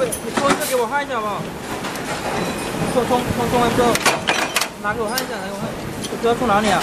你充一个给我看一下吧。充充充充完之后，拿给我看一下，拿给我看。这个要充哪里啊？